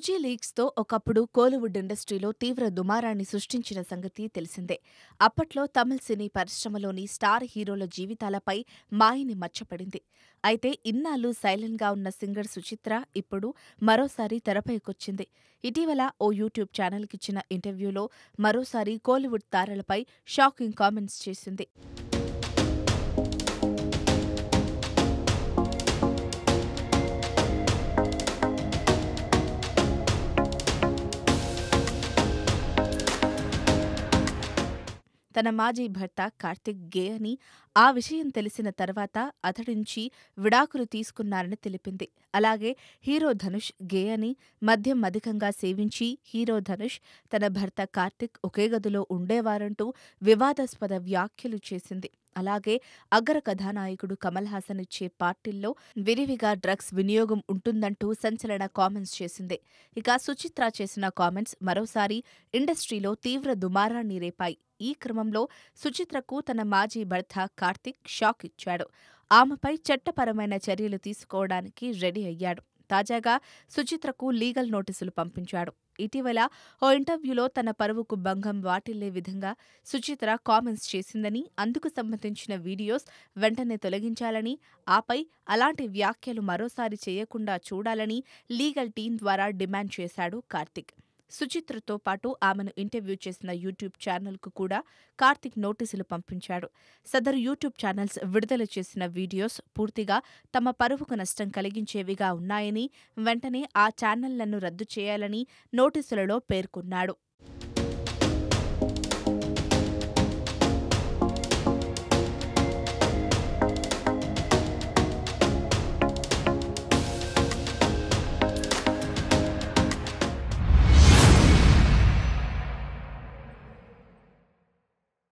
రుచి లీక్స్తో ఒకప్పుడు కోలీవుడ్ ఇండస్ట్రీలో తీవ్ర దుమారాన్ని సృష్టించిన సంగతి తెలిసిందే. అప్పట్లో తమిళ సినీ పరిశ్రమలోని స్టార్ హీరోల జీవితాలపై మాయని మచ్చపడింది. అయితే ఇన్నాళ్ళు సైలెంట్గా ఉన్న సింగర్ సుచిత్ర ఇప్పుడు మరోసారి తెరపైకొచ్చింది. ఇటీవల ఓ యూట్యూబ్ ఛానల్కిచ్చిన ఇంటర్వ్యూలో మరోసారి కోలీవుడ్ తారలపై షాకింగ్ కామెంట్స్ చేసింది. తన మాజీ భర్త కార్తిక్ గే అని ఆ విషయం తెలిసిన తర్వాత అతడించి విడాకులు తీసుకున్నారని తెలిపింది. అలాగే హీరో ధనుష్ గే అని మద్యం అధికంగా సేవించి హీరో ధనుష్ తన భర్త కార్తిక్ ఒకే గదిలో ఉండేవారంటూ వివాదాస్పద వ్యాఖ్యలు చేసింది. అలాగే అగ్ర కథానాయకుడు కమల్ హాసన్ ఇచ్చే పార్టీల్లో విరివిగా డ్రగ్స్ వినియోగం ఉంటుందంటూ సంచలన కామెంట్స్ చేసింది. ఇక సుచిత్ర చేసిన కామెంట్స్ మరోసారి ఇండస్ట్రీలో తీవ్ర దుమారాన్ని రేపాయి. ఈ క్రమంలో సుచిత్రకు తన మాజీ భర్త కార్తిక్ షాక్ ఇచ్చాడు. ఆమెపై చట్టపరమైన చర్యలు తీసుకోవడానికి రెడీ అయ్యాడు. తాజాగా సుచిత్రకు లీగల్ నోటీసులు పంపించాడు. ఇటీవల ఓ ఇంటర్వ్యూలో తన పరువుకు భంగం వాటిల్లే విధంగా సుచిత్ర కామెంట్స్ చేసిందని అందుకు సంబంధించిన వీడియోస్ వెంటనే తొలగించాలని ఆపై అలాంటి వ్యాఖ్యలు మరోసారి చేయకుండా చూడాలని లీగల్ టీం ద్వారా డిమాండ్ చేశాడు కార్తిక్. సుచిత్రతో పాటు ఆమెను ఇంటర్వ్యూ చేసిన యూట్యూబ్ ఛానల్కు కూడా కార్తిక్ నోటీసులు పంపించాడు. సదరు యూట్యూబ్ ఛానల్స్ విడుదల చేసిన వీడియోస్ పూర్తిగా తమ పరువుకు నష్టం కలిగించేవిగా ఉన్నాయని వెంటనే ఆ ఛానళ్ళను రద్దు చేయాలని నోటీసులలో పేర్కొన్నాడు.